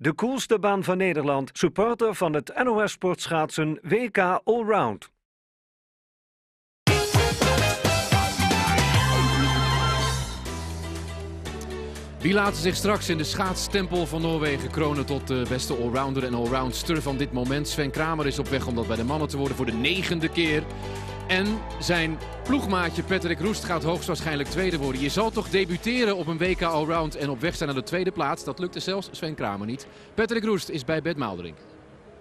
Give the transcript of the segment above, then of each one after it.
de coolste baan van Nederland, supporter van het NOS Sportschaatsen WK Allround. Wie laten zich straks in de schaatstempel van Noorwegen kronen tot de beste allrounder en allroundster van dit moment? Sven Kramer is op weg om dat bij de mannen te worden voor de negende keer. En zijn ploegmaatje Patrick Roest gaat hoogstwaarschijnlijk tweede worden. Je zal toch debuteren op een WK Allround en op weg zijn naar de tweede plaats. Dat lukte zelfs Sven Kramer niet. Patrick Roest is bij Bert Maalderink.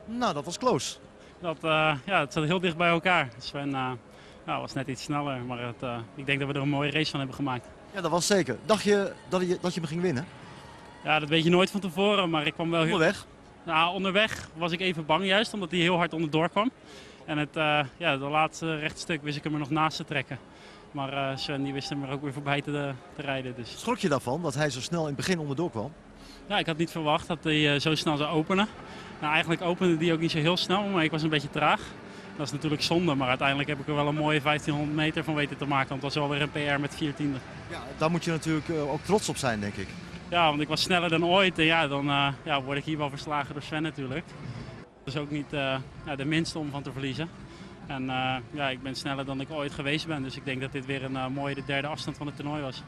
Nou, dat was close. Dat, uh, ja, het zat heel dicht bij elkaar. Sven uh, nou, was net iets sneller, maar het, uh, ik denk dat we er een mooie race van hebben gemaakt. Ja, dat was zeker. Dacht je dat je, dat je me ging winnen? Ja, dat weet je nooit van tevoren, maar ik kwam wel heel... Onderweg? Nou, onderweg was ik even bang juist, omdat hij heel hard onderdoor kwam. En het uh, ja, de laatste rechtstuk wist ik hem er nog naast te trekken. Maar uh, Sven die wist hem er ook weer voorbij te, te, rijden. Dus. Schrok je daarvan, dat hij zo snel in het begin onderdoor kwam? Ja, ik had niet verwacht dat hij uh, zo snel zou openen. Nou, eigenlijk opende hij ook niet zo heel snel, maar ik was een beetje traag. Dat is natuurlijk zonde, maar uiteindelijk heb ik er wel een mooie 1500 meter van weten te maken. Want het was wel weer een PR met 14e. Ja, daar moet je natuurlijk ook trots op zijn, denk ik. Ja, want ik was sneller dan ooit. En ja, dan ja, word ik hier wel verslagen door Sven natuurlijk. Dat is ook niet uh, ja, de minste om van te verliezen. En uh, ja, ik ben sneller dan ik ooit geweest ben. Dus ik denk dat dit weer een uh, mooie de derde afstand van het toernooi was.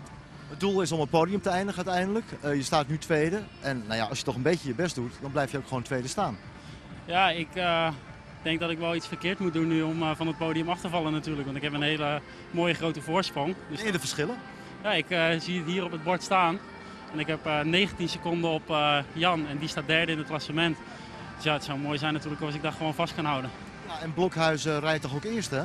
Het doel is om het podium te eindigen uiteindelijk. je staat nu tweede. En nou ja, als je toch een beetje je best doet, dan blijf je ook gewoon tweede staan. Ja, ik denk dat ik wel iets verkeerd moet doen nu om van het podium af te vallen natuurlijk. Want ik heb een hele mooie grote voorsprong. Dus de verschillen? Ja, ik zie het hier op het bord staan. En ik heb 19 seconden op Jan en die staat derde in het klassement. Dus ja, het zou mooi zijn natuurlijk als ik dat gewoon vast kan houden. Ja, en Blokhuizen rijdt toch ook eerst, hè?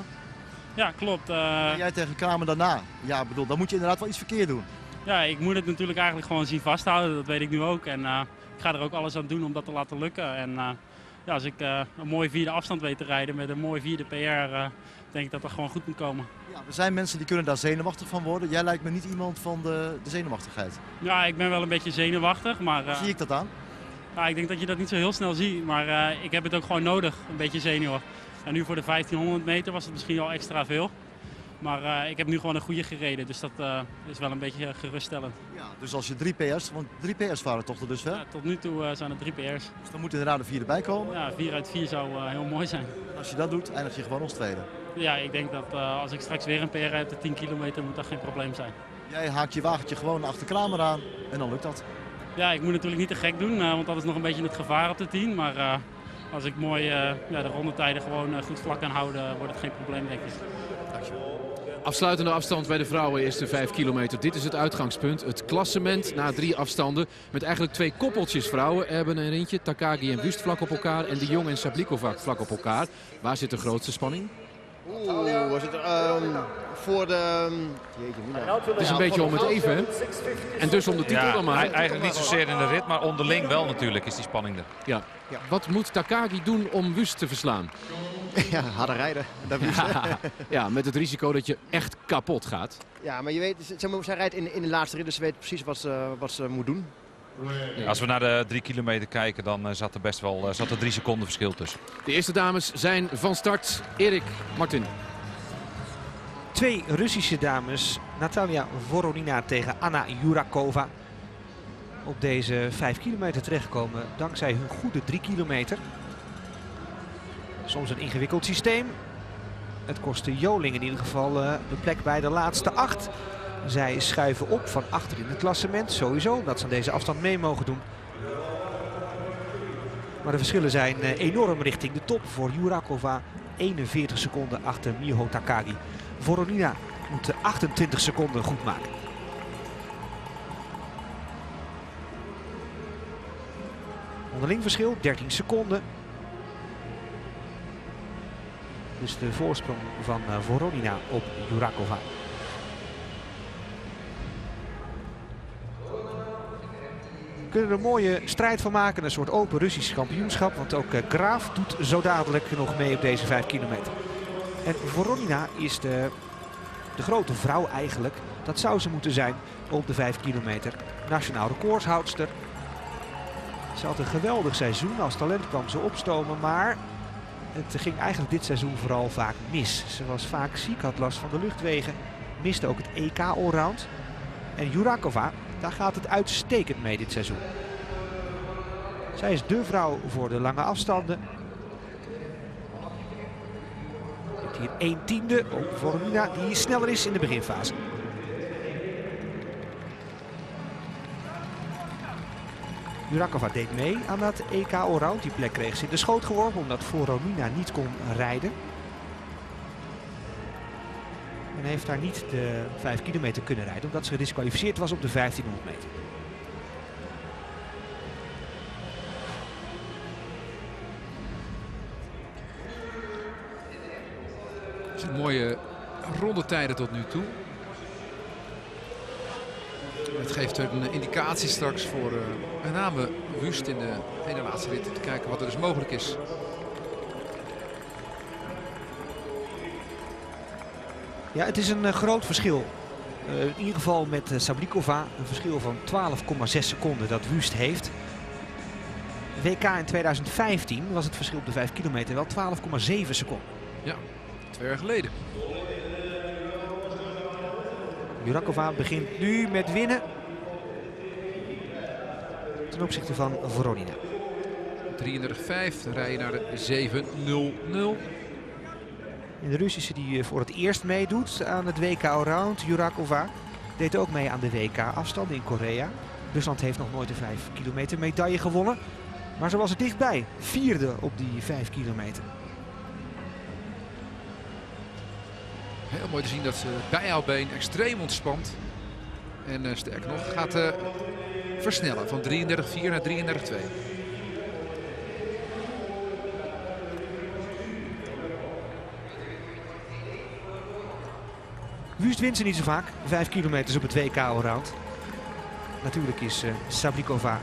Ja, klopt. Uh... En jij tegen Kramer daarna. Ja, bedoel, dan moet je inderdaad wel iets verkeerd doen. Ja, ik moet het natuurlijk eigenlijk gewoon zien vasthouden. Dat weet ik nu ook. En uh, ik ga er ook alles aan doen om dat te laten lukken. En uh, ja, als ik een mooie vierde afstand weet te rijden met een mooie vierde PR, denk ik dat dat gewoon goed moet komen. Ja, er zijn mensen die kunnen daar zenuwachtig van worden. Jij lijkt me niet iemand van de, de zenuwachtigheid. Ja, ik ben wel een beetje zenuwachtig. Maar, Zie ik dat aan? Nou, ik denk dat je dat niet zo heel snel ziet, maar uh, ik heb het ook gewoon nodig, een beetje zenuwen. En nu voor de 1500 meter was het misschien al extra veel. Maar uh, ik heb nu gewoon een goede gereden, dus dat uh, is wel een beetje geruststellend. Ja, dus als je drie PS, want drie PS waren toch er dus wel? Ja, tot nu toe zijn er drie PR's. Dus dan moet inderdaad een vier erbij komen? Ja, vier uit vier zou heel mooi zijn. Als je dat doet, eindig je gewoon als tweede? Ja, ik denk dat als ik straks weer een PR heb de 10 kilometer, moet dat geen probleem zijn. Jij haakt je wagentje gewoon achter Kramer aan en dan lukt dat? Ja, ik moet natuurlijk niet te gek doen, uh, want dat is nog een beetje het gevaar op de 10. Maar uh, als ik mooi uh, ja, de rondetijden gewoon goed vlak kan houden, wordt het geen probleem, denk ik. Afsluitende afstand bij de vrouwen is de 5 kilometer. Dit is het uitgangspunt. Het klassement na drie afstanden. Met eigenlijk twee koppeltjes vrouwen. Erben en Rintje, Takagi en Wust vlak op elkaar. En de Jong en Sablikova vlak op elkaar. Waar zit de grootste spanning? Oeh, was het um, voor de... Jeetje, het is een beetje om het even, hè? En dus om de titel ja, dan maar. Eigenlijk niet zozeer in de rit, maar onderling wel natuurlijk is die spanning er. Ja. ja. Wat moet Takagi doen om Wust te verslaan? Ja, harder rijden. Dat ja, ja, met het risico dat je echt kapot gaat. Ja, maar je weet, zij rijdt in, in de laatste rit, dus ze weet precies wat ze, wat ze moet doen. Als we naar de drie kilometer kijken, dan zat er best wel zat er drie seconden verschil tussen. De eerste dames zijn van start. Erik, Martin. Twee Russische dames, Natalia Voronina tegen Anna Jurakova. Op deze 5 kilometer terechtkomen dankzij hun goede 3 kilometer. Soms een ingewikkeld systeem. Het kostte Joling in ieder geval de plek bij de laatste acht. Zij schuiven op van achter in het klassement. Sowieso dat ze aan deze afstand mee mogen doen. Maar de verschillen zijn enorm richting de top voor Jurakova. 41 seconden achter Miho Takagi. Voronina moet 28 seconden goed maken. Onderling verschil 13 seconden. Dus de voorsprong van Voronina op Jurakova. Kunnen er een mooie strijd van maken. Een soort open Russisch kampioenschap. Want ook Graaf doet zo dadelijk nog mee op deze 5 kilometer. En Voronina is de, de grote vrouw eigenlijk. Dat zou ze moeten zijn op de 5 kilometer. Nationaal recordshoudster. Ze had een geweldig seizoen. Als talent kwam ze opstomen. Maar het ging eigenlijk dit seizoen vooral vaak mis. Ze was vaak ziek, had last van de luchtwegen. Miste ook het EK allround. En Jurakova, daar gaat het uitstekend mee dit seizoen. Zij is de vrouw voor de lange afstanden. Heeft hier 1 tiende op Vormina die sneller is in de beginfase. Jurakova deed mee aan dat EK Allround. Die plek kreeg ze in de schoot geworpen omdat Voromina niet kon rijden. Heeft daar niet de 5 kilometer kunnen rijden omdat ze gedisqualificeerd was op de 1500 meter. Het zijn mooie rondetijden tot nu toe. Het geeft een indicatie straks voor uh, met name Wust in de ene laatste rit. Te kijken wat er dus mogelijk is. Ja, het is een uh, groot verschil. Uh, in ieder geval met uh, Sablikova. Een verschil van 12,6 seconden dat Wust heeft. WK in 2015 was het verschil op de 5 kilometer wel 12,7 seconden. Ja, twee jaar geleden. Jurakova begint nu met winnen. Ten opzichte van Voronina. 33-5, dan rij je naar de 7-0-0. De Russische die voor het eerst meedoet aan het WK Allround, Jurakova. Deed ook mee aan de WK afstand in Korea. Rusland heeft nog nooit de 5 kilometer medaille gewonnen. Maar ze was er dichtbij. Vierde op die 5 kilometer. Heel mooi te zien dat ze bijhoudbeen extreem ontspant. En uh, sterker nog gaat uh, versnellen van 33-4 naar 33-2. Wust wint ze niet zo vaak. 5 kilometers op het WK Allround. Natuurlijk is uh, Sablikova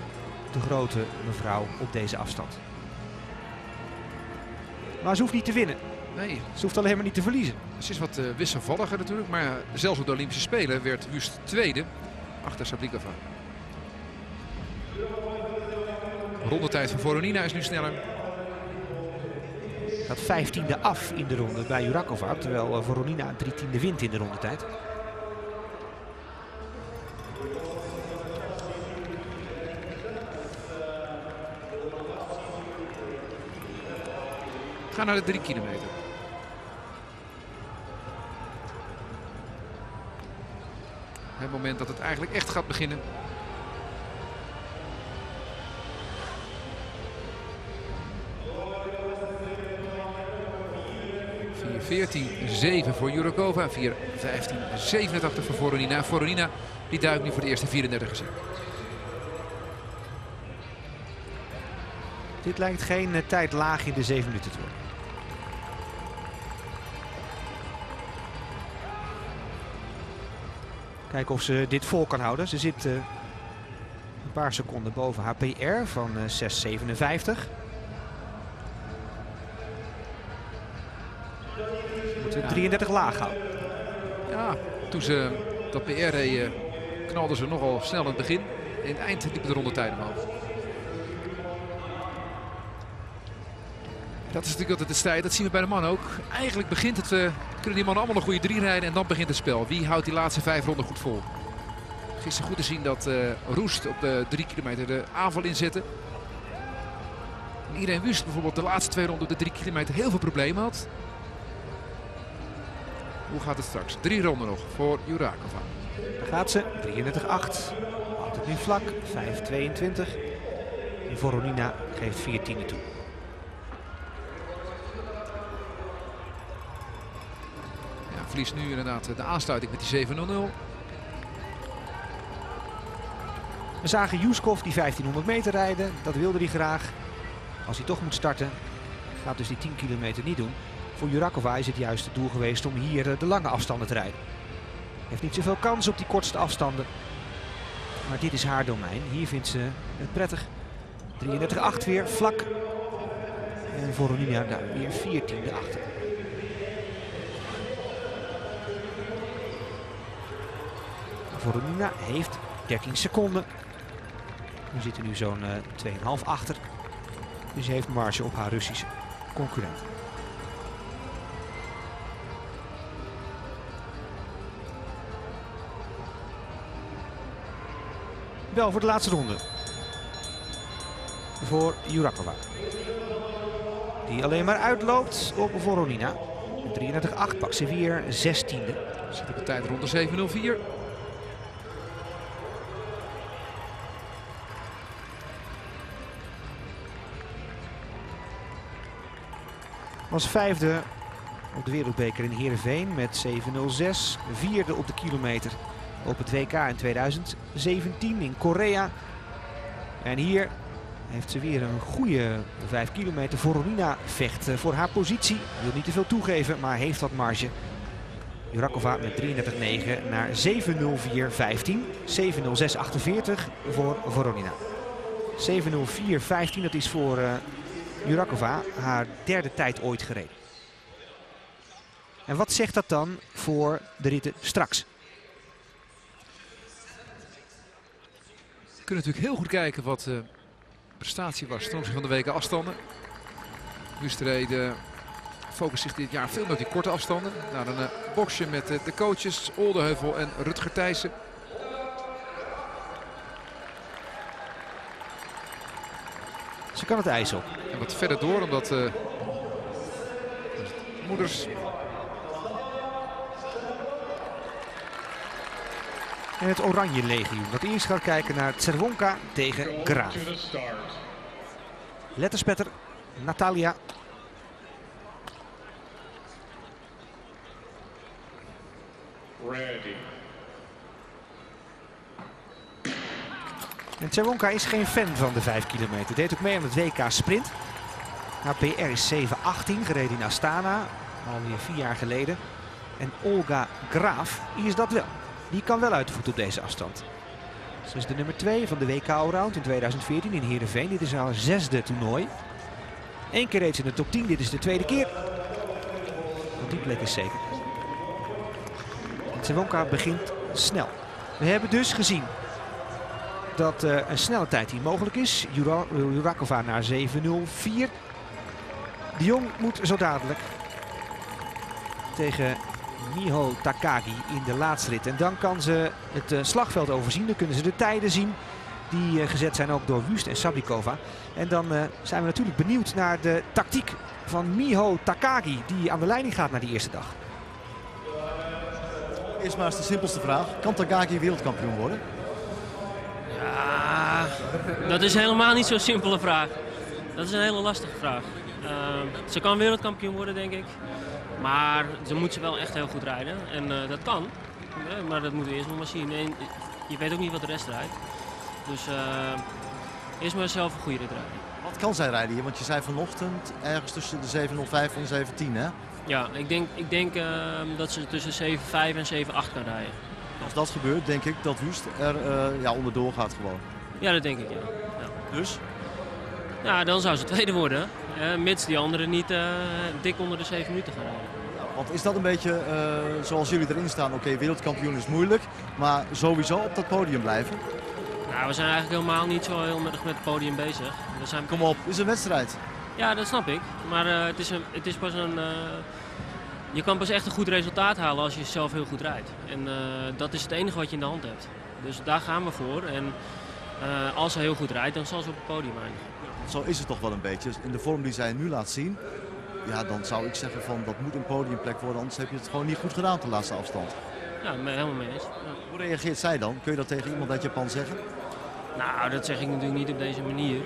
de grote mevrouw op deze afstand. Maar ze hoeft niet te winnen. Nee. Ze hoeft alleen maar niet te verliezen. Ze is wat uh, wisselvalliger natuurlijk. Maar uh, zelfs op de Olympische Spelen werd Wust tweede. Achter Sablikova. Rondetijd van Voronina is nu sneller. Gaat vijftiende af in de ronde bij Jurakova. Terwijl uh, Voronina drie tiende wint in de rondetijd. Ga naar de drie kilometer. Het moment dat het eigenlijk echt gaat beginnen. 14-7 voor Jurokova. 4-15-87 voor Voronina. Voronina die duikt nu voor de eerste 34 gezien. Dit lijkt geen uh, tijd laag in de 7 minuten te worden. Kijken of ze dit vol kan houden. Ze zit uh, een paar seconden boven haar PR van uh, 6,57. 33 laag houden. Ja, toen ze dat PR reed, knalden ze nogal snel in het begin. In het eind liepen de rondetijden omhoog. Dat is natuurlijk altijd de strijd. Dat zien we bij de man ook. Eigenlijk begint het, uh, kunnen die mannen allemaal een goede drie rijden en dan begint het spel. Wie houdt die laatste vijf ronden goed vol? Gisteren goed te zien dat uh, Roest op de drie kilometer de aanval inzette. En Irene Wust bijvoorbeeld de laatste twee ronden de drie kilometer heel veel problemen had. Hoe gaat het straks? Drie ronden nog voor Jurakova. Daar gaat ze. 33-8. Houdt het nu vlak. 5-22. En Voronina geeft 14 toe. verliest nu inderdaad de aansluiting met die 7-0-0. We zagen Juskov die 1500 meter rijden. Dat wilde hij graag. Als hij toch moet starten, gaat dus die 10 kilometer niet doen. Voor Jurakova is het juist het doel geweest om hier de lange afstanden te rijden. Heeft niet zoveel kans op die kortste afstanden. Maar dit is haar domein. Hier vindt ze het prettig. 33-8 weer, vlak. En Voronina daar weer 14e achter. Voronina heeft 13 seconden. We zitten nu zo'n uh, 2,5 achter. Dus heeft marge op haar Russische concurrent. Wel voor de laatste ronde. voor Jurakova. Die alleen maar uitloopt op Voronina. 33-8 pakt ze weer 16e. Zit op een tijd rond de 7.04. Was vijfde op de wereldbeker in Heerenveen met 7.06. Vierde op de kilometer op het WK in 2017 in Korea. En hier heeft ze weer een goede 5 kilometer. Voronina vecht eh, voor haar positie. Wil niet te veel toegeven, maar heeft dat marge. Jurakova met 33-9 naar 7.04.15. 7.06.48 voor Voronina. 7.04.15, dat is voor uh, Jurakova haar derde tijd ooit gereden. En wat zegt dat dan voor de ritten straks? Kunnen natuurlijk heel goed kijken wat de prestatie was ten van de weken afstanden. Wusterede focust zich dit jaar veel op die korte afstanden. Naar een uh, boxje met uh, de coaches Oldeheuvel en Rutger Thijssen. Ze kan het ijs op. En wat verder door, omdat uh, moeders En het Oranje Legioen dat eerst gaat kijken naar Tserwonka tegen Graaf. Letterspetter Natalia. Ready. En Tserwonka is geen fan van de 5 kilometer. Deed ook mee aan het WK Sprint. Haar PR is 7.18, gereden in Astana. Alweer vier jaar geleden. En Olga Graaf is dat wel. Die kan wel uit de voet op deze afstand. Ze is de nummer 2 van de WK Allround in 2014 in Heerenveen. Dit is haar zesde toernooi. Eén keer reed ze in de top 10. Dit is de tweede keer. Want die plek is zeker. Tsewonka begint snel. We hebben dus gezien dat uh, een snelle tijd hier mogelijk is. Jura Jurakova naar 7.04. De Jong moet zo dadelijk tegen Miho Takagi in de laatste rit. En dan kan ze het uh, slagveld overzien. Dan kunnen ze de tijden zien die uh, gezet zijn ook door Wust en Sablikova. En dan uh, zijn we natuurlijk benieuwd naar de tactiek van Miho Takagi die aan de leiding gaat naar die eerste dag. Eerst maar eens de simpelste vraag. Kan Takagi wereldkampioen worden? Ja, dat is helemaal niet zo'n simpele vraag. Dat is een hele lastige vraag. ze kan wereldkampioen worden denk ik. Maar ze moet ze wel echt heel goed rijden. En uh, dat kan. Maar dat moeten we eerst nog maar zien. En je weet ook niet wat de rest rijdt. Dus uh, eerst maar zelf een goede rit rijden. Wat kan zij rijden hier? Want je zei vanochtend ergens tussen de 705 en 710 hè? Ja, ik denk, ik denk uh, dat ze tussen 705 en 78 kan rijden. Als dat gebeurt, denk ik dat Wust er ja, onderdoor gaat gewoon. Ja, dat denk ik, ja. ja. Dus? Ja, dan zou ze tweede worden. Mits die anderen niet dik onder de 7 minuten gaan rijden. Want is dat een beetje uh, zoals jullie erin staan? Oké, okay, wereldkampioen is moeilijk, maar sowieso op dat podium blijven? Nou, we zijn eigenlijk helemaal niet zo heel met, met het podium bezig. We zijn... Kom op, het is een wedstrijd. Ja, dat snap ik. Maar het, is een, het is pas een... je kan pas echt een goed resultaat halen als je zelf heel goed rijdt. En dat is het enige wat je in de hand hebt. Dus daar gaan we voor. En als ze heel goed rijdt, dan zal ze op het podium eindigen. Zo is het toch wel een beetje. In de vorm die zij nu laat zien, ja, dan zou ik zeggen van dat moet een podiumplek worden. Anders heb je het gewoon niet goed gedaan de laatste afstand. Ja, helemaal mee eens. Ja. Hoe reageert zij dan? Kun je dat tegen iemand uit Japan zeggen? Nou, dat zeg ik natuurlijk niet op deze manier.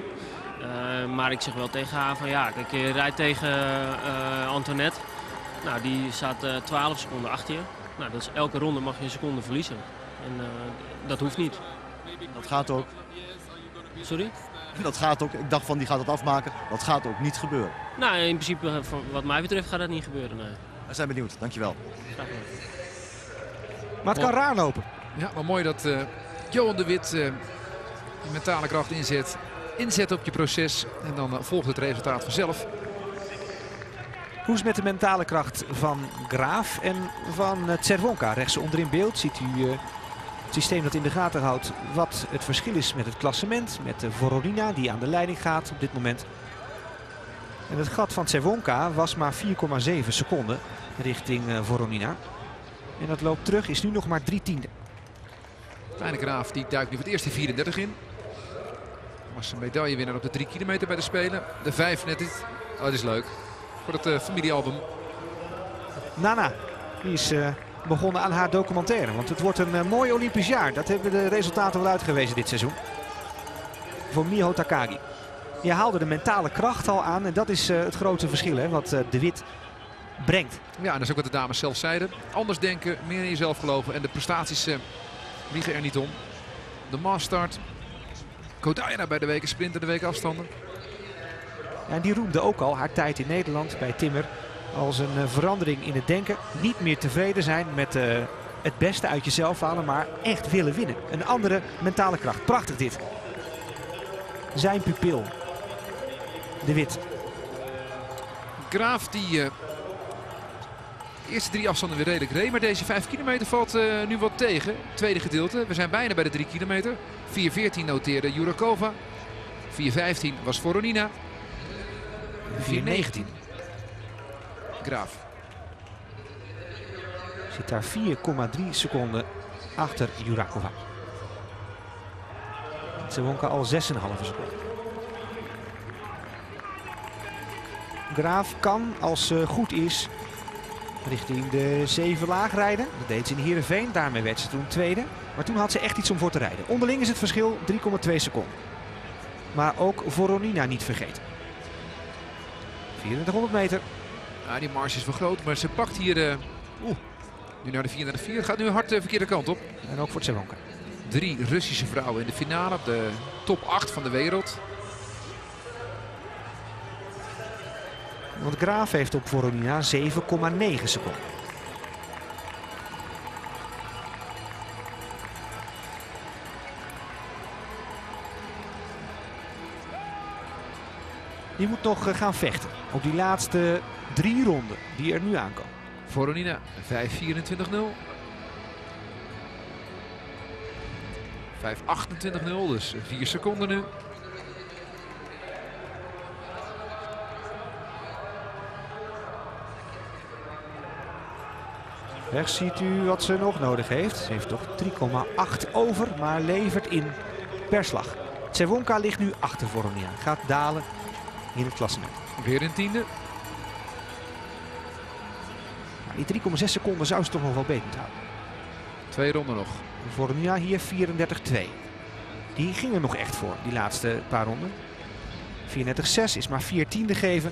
Uh, maar ik zeg wel tegen haar van ja, kijk, je rijdt tegen uh, Antoinette. Nou, die staat uh, 12 seconden achter je. Nou, dat is elke ronde mag je een seconde verliezen. En dat hoeft niet. Dat gaat ook. Sorry? Dat gaat ook, ik dacht van die gaat het afmaken. Dat gaat ook niet gebeuren. Nou, in principe, wat mij betreft, gaat dat niet gebeuren. Nee. We zijn benieuwd, dankjewel. Maar het kan raar lopen. Ja, maar mooi dat uh, Johan de Wit uh, mentale kracht inzet. Inzet op je proces en dan uh, volgt het resultaat vanzelf. Hoe is het met de mentale kracht van Graaf en van uh, Tserwonka? Rechts onder in beeld ziet u systeem dat in de gaten houdt wat het verschil is met het klassement. Met de Voronina die aan de leiding gaat op dit moment. En het gat van Tsewonka was maar 4,7 seconden richting uh, Voronina. En dat loopt terug, is nu nog maar drie tiende. Kleine Graaf die duikt nu voor het eerst in 34 in. Was een medaillewinnaar op de 3 kilometer bij de Spelen. De 5 net niet. Oh, dat is leuk. Voor het uh, familiealbum. Nana, die is uh, begonnen aan haar documentaire. Want het wordt een uh, mooi Olympisch jaar. Dat hebben de resultaten wel uitgewezen dit seizoen. Voor Miho Takagi. Je haalde de mentale kracht al aan. En dat is het grote verschil hè, wat De Wit brengt. Ja, en dat is ook wat de dames zelf zeiden. Anders denken, meer in jezelf geloven. En de prestaties liegen er niet om. De maastart. Kodajana bij de weken sprinter, de weken afstanden. Ja, en die roemde ook al haar tijd in Nederland bij Timmer als een uh, verandering in het denken. Niet meer tevreden zijn met uh, het beste uit jezelf halen, maar echt willen winnen. Een andere mentale kracht. Prachtig dit. Zijn pupil. De Wit. Graaf die uh, de eerste drie afstanden weer redelijk reed. Maar deze 5 kilometer valt nu wat tegen. Tweede gedeelte. We zijn bijna bij de 3 kilometer. 4.14 noteerde Jurakova. 4.15 was Voronina. 4.19. Graaf. Zit daar 4,3 seconden achter Jurakova. Zwonka al 6,5 seconden. Graaf kan, als ze goed is, richting de 7 laag rijden. Dat deed ze in Heerenveen. Daarmee werd ze toen tweede. Maar toen had ze echt iets om voor te rijden. Onderling is het verschil 3,2 seconden. Maar ook Voronina niet vergeten. 2400 meter. Ja, die marge is wel groot, maar ze pakt hier... Uh, Oeh, nu naar de 34 Het gaat nu hard de verkeerde kant op. En ook voor Tsewonka. Drie Russische vrouwen in de finale op de top 8 van de wereld. Want Graaf heeft op Voronina 7,9 seconden. Die moet nog eh, gaan vechten op die laatste drie ronden die er nu aankomen. Voronina 5.24.0. 5.28.0, dus 4 seconden nu. Rechts ziet u wat ze nog nodig heeft. Ze heeft toch 3,8 over, maar levert in per slag. Tsewonka ligt nu achter Voronina. Gaat dalen in het klassement. Weer een tiende. Maar die 3,6 seconden zou ze toch nog wel beter moeten houden. Twee ronden nog. Voronina hier 34-2. Die ging er nog echt voor, die laatste paar ronden. 34-6 is maar 4 tiende geven.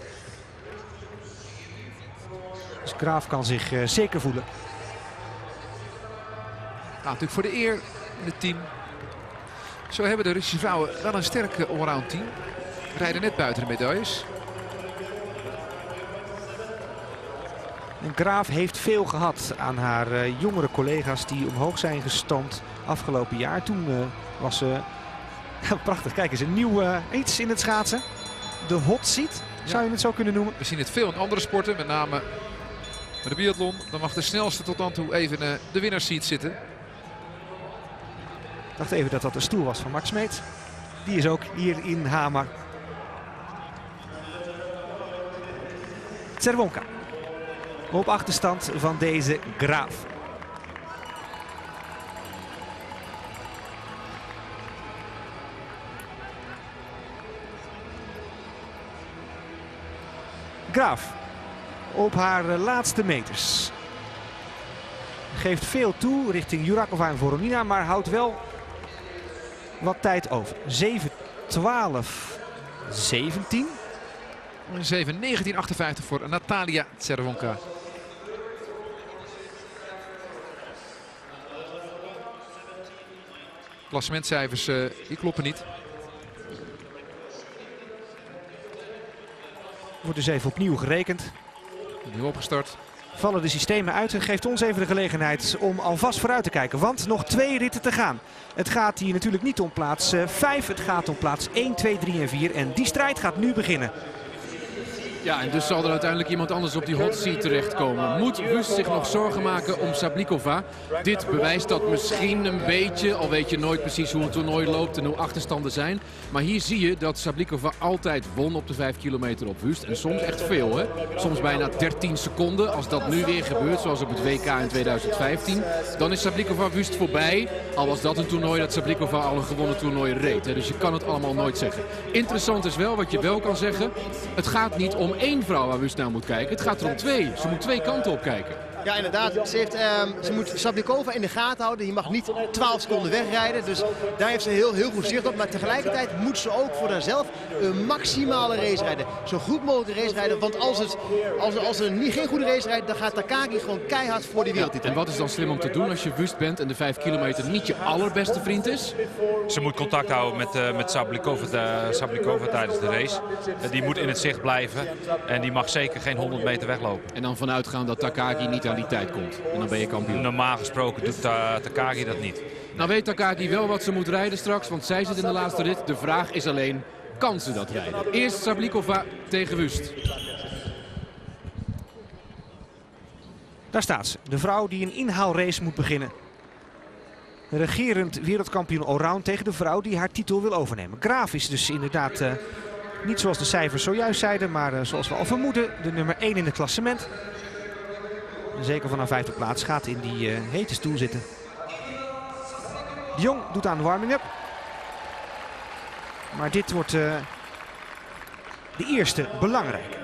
Dus Graaf kan zich uh, zeker voelen. Gaat natuurlijk voor de eer in het team. Zo hebben de Russische vrouwen wel een sterk allround team. Rijden net buiten de medailles. En Graaf heeft veel gehad aan haar uh, jongere collega's die omhoog zijn gestoomd afgelopen jaar. Toen uh, was ze, prachtig, kijk eens, een nieuw uh, iets in het schaatsen. De hot seat, zou je het zo kunnen noemen. We zien het veel in andere sporten, met name de biathlon. Dan mag de snelste tot dan toe even de winnarsseat zitten. Ik dacht even dat dat een stoel was van Max Smeet. Die is ook hier in Hamer. Cerwonka. Op achterstand van deze Graaf. Graaf op haar laatste meters. Geeft veel toe richting Jurakova en Voronina, maar houdt wel wat tijd over. 7, 12, 17. 7, 19, 58 voor Natalia Cervonka. Klassementcijfers uh, die kloppen niet. Wordt dus even opnieuw gerekend. Nu opgestart. Vallen de systemen uit en geeft ons even de gelegenheid om alvast vooruit te kijken. Want nog twee ritten te gaan. Het gaat hier natuurlijk niet om plaats 5. Het gaat om plaats 1, 2, 3 en 4. En die strijd gaat nu beginnen. Ja, en dus zal er uiteindelijk iemand anders op die hot seat terechtkomen. Moet Wust zich nog zorgen maken om Sablikova? Dit bewijst dat misschien een beetje, al weet je nooit precies hoe het toernooi loopt en hoe achterstanden zijn. Maar hier zie je dat Sablikova altijd won op de 5 kilometer op Wust. En soms echt veel, hè? Soms bijna 13 seconden. Als dat nu weer gebeurt, zoals op het WK in 2015, dan is Sablikova Wust voorbij. Al was dat een toernooi dat Sablikova al een gewonnen toernooi reed. Hè? Dus je kan het allemaal nooit zeggen. Interessant is wel, wat je wel kan zeggen, het gaat niet om één vrouw waar Wust naar moet kijken. Het gaat er om twee. Ze moet twee kanten op kijken. Ja, inderdaad. Ze, heeft, ehm, ze moet Sablikova in de gaten houden. Die mag niet 12 seconden wegrijden. Dus daar heeft ze heel, heel goed zicht op. Maar tegelijkertijd moet ze ook voor haarzelf een maximale race rijden. Zo goed mogelijk race rijden. Want als, het, als, als ze niet, geen goede race rijdt, dan gaat Takagi gewoon keihard voor die wereldtitel. En wat is dan slim om te doen als je Wust bent en de 5 kilometer niet je allerbeste vriend is? Ze moet contact houden met, eh, met Sablikova, de- Sablikova tijdens de race. Eh, die moet in het zicht blijven. En die mag zeker geen 100 meter weglopen. En dan vanuit gaan dat Takagi niet aan die tijd komt. En dan ben je kampioen. Normaal gesproken doet Ta- Takagi dat niet. Nou weet Takagi wel wat ze moet rijden straks, want zij zit in de laatste rit. De vraag is alleen, kan ze dat rijden? Eerst Sablikova tegen Wust. Daar staat ze. De vrouw die een inhaalrace moet beginnen. Regerend wereldkampioen allround tegen de vrouw die haar titel wil overnemen. Graaf is dus inderdaad eh, niet zoals de cijfers zojuist zeiden, maar eh, zoals we al vermoeden, de nummer 1 in het klassement. Zeker vanaf vijfde plaats gaat in die eh, hete stoel zitten. De Jong doet aan de warming-up. Maar dit wordt eh, de eerste belangrijke.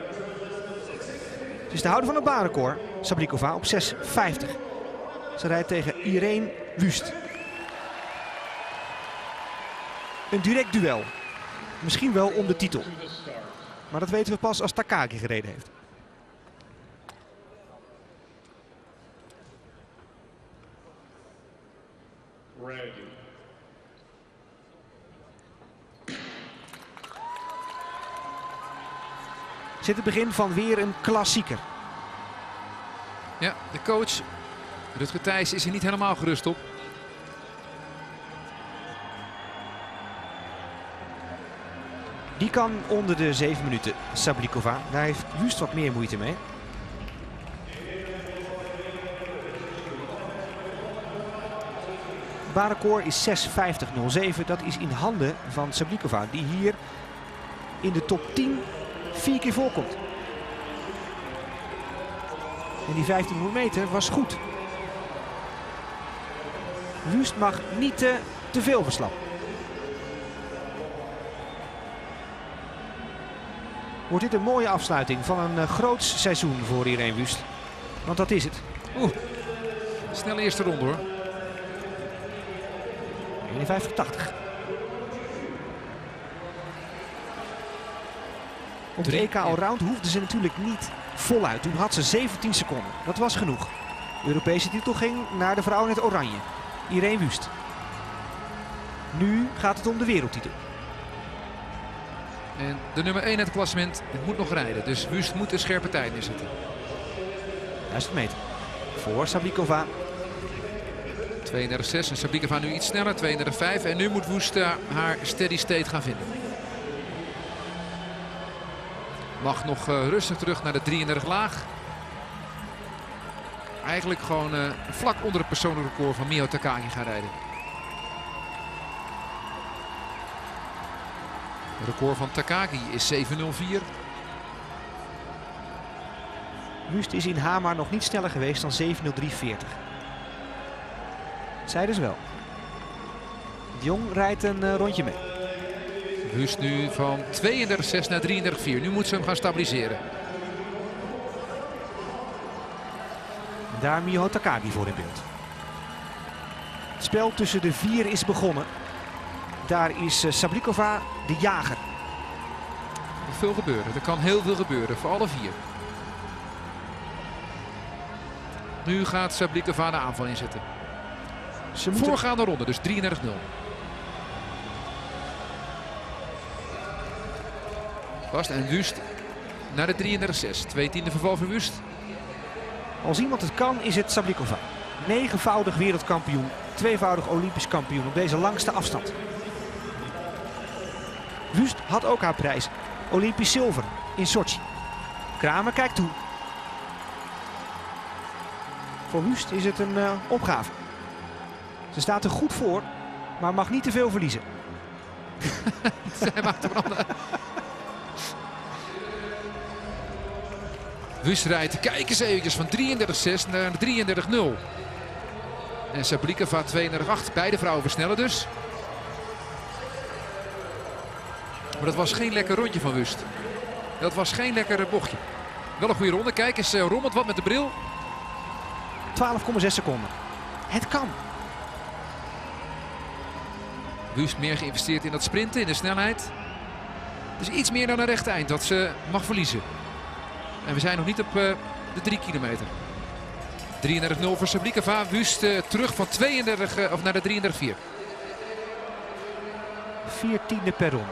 Het is de houder van het baanrecord, Sablikova, op 6.50. Ze rijdt tegen Irene Wust. Een direct duel. Misschien wel om de titel. Maar dat weten we pas als Takagi gereden heeft. Zit het begin van weer een klassieker. Ja, de coach Rutger Thijs is er niet helemaal gerust op. Die kan onder de 7 minuten, Sablikova. Daar heeft Wust wat meer moeite mee. Baanrecord is 6.50.07. Dat is in handen van Sablikova. Die hier in de top 10 vier keer voorkomt. En die 1500 meter was goed. Wust mag niet te, veel verslappen. Wordt dit een mooie afsluiting van een uh, groots seizoen voor Irene Wust. Want dat is het. Oeh, snelle eerste ronde hoor. 51-80. Op de EK Allround hoefde ze natuurlijk niet voluit. Toen had ze 17 seconden. Dat was genoeg. De Europese titel ging naar de vrouw in het oranje. Irene Wust. Nu gaat het om de wereldtitel. En de nummer 1 in het klassement moet nog rijden. Dus Wust moet een scherpe tijd neerzetten. 1000 meter. Voor Sablikova. 32-6 en Sablikova nu iets sneller. 32-5 en nu moet uh, haar steady state gaan vinden. Mag nog uh, rustig terug naar de 33 laag. Eigenlijk gewoon uh, vlak onder het persoonlijk record van Mio Takagi gaan rijden. Het record van Takagi is 7.04. Wust is in Hamar nog niet sneller geweest dan 7.03.40. Zij dus wel. De Jong rijdt een uh, rondje mee. Wust nu van 32-6 naar 33-4. Nu moet ze hem gaan stabiliseren. Daar Miho Takagi voor in beeld. Het spel tussen de vier is begonnen. Daar is uh, Sablikova de jager. Er kan veel gebeuren. Er kan heel veel gebeuren voor alle vier. Nu gaat Sablikova de aanval inzetten. Ze moeten... Voorgaande ronde, dus 33-0. Vast en Wust naar de 33-6. Twee tiende verval voor Wust. Als iemand het kan, is het Sablikova. Negenvoudig wereldkampioen, tweevoudig olympisch kampioen op deze langste afstand. Wust had ook haar prijs. Olympisch zilver in Sochi. Kramer kijkt toe. Voor Wust is het een uh, opgave. Ze staat er goed voor, maar mag niet te veel verliezen. Zij maakt hem rijdt, kijk eens eventjes, van 33-6 naar 33-0. En Sablikova 32-8. Beide vrouwen versnellen dus. Maar dat was geen lekker rondje van Wust. Dat was geen lekker bochtje. Wel een goede ronde. Kijk eens, uh, rommelt wat met de bril. 12,6 seconden. Het kan. Wust meer geïnvesteerd in dat sprinten, in de snelheid. Dus iets meer dan een recht eind dat ze mag verliezen. En we zijn nog niet op uh, de 3 kilometer. 33-0 voor Sablikova. Wust uh, terug van 32 uh, of naar de 33-4. 4 tiende per ronde.